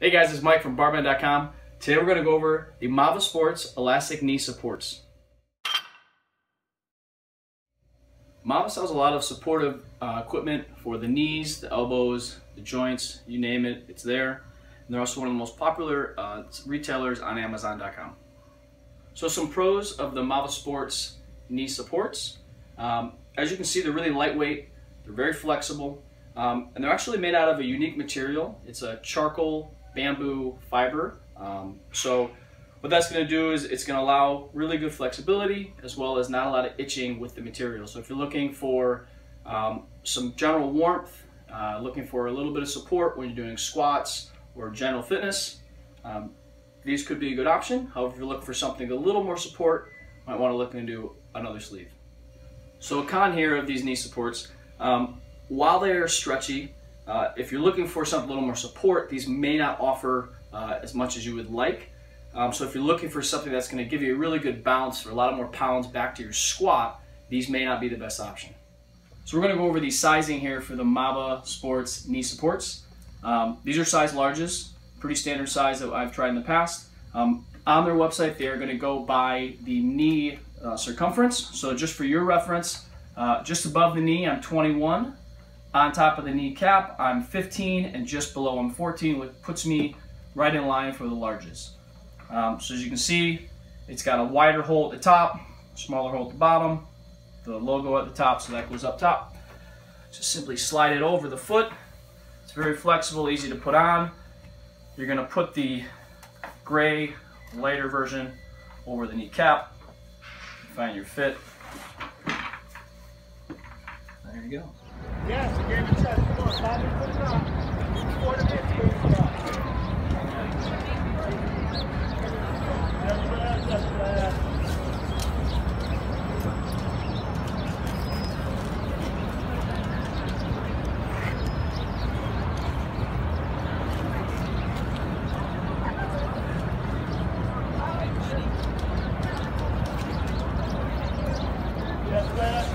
Hey guys, it's Mike from Barbend.com. Today we're going to go over the Mava Sports Elastic Knee Supports. Mava sells a lot of supportive uh, equipment for the knees, the elbows, the joints, you name it, it's there. And they're also one of the most popular uh, retailers on Amazon.com. So some pros of the Mava Sports knee supports. Um, as you can see, they're really lightweight, they're very flexible, um, and they're actually made out of a unique material. It's a charcoal bamboo fiber. Um, so what that's going to do is it's going to allow really good flexibility as well as not a lot of itching with the material. So if you're looking for um, some general warmth, uh, looking for a little bit of support when you're doing squats or general fitness, um, these could be a good option. However, if you're looking for something a little more support, might want to look into another sleeve. So a con here of these knee supports, um, while they are stretchy, uh, if you're looking for something a little more support, these may not offer uh, as much as you would like. Um, so if you're looking for something that's going to give you a really good bounce or a lot of more pounds back to your squat, these may not be the best option. So we're going to go over the sizing here for the Mava Sports knee supports. Um, these are size larges, pretty standard size that I've tried in the past. Um, on their website, they're going to go by the knee uh, circumference. So just for your reference, uh, just above the knee, I'm 21. On top of the kneecap, I'm 15, and just below I'm 14, which puts me right in line for the larges. Um, so as you can see, it's got a wider hole at the top, smaller hole at the bottom, the logo at the top, so that goes up top. Just simply slide it over the foot. It's very flexible, easy to put on. You're gonna put the gray, lighter version over the kneecap. Find your fit. There you go. Yes, Bobby, put it on. Four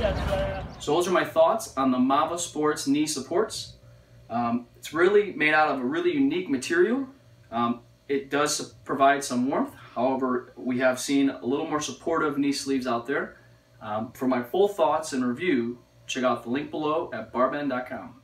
to So those are my thoughts on the Mava Sports knee supports. Um, it's really made out of a really unique material. Um, it does provide some warmth. However, we have seen a little more supportive knee sleeves out there. Um, for my full thoughts and review, check out the link below at barbend.com.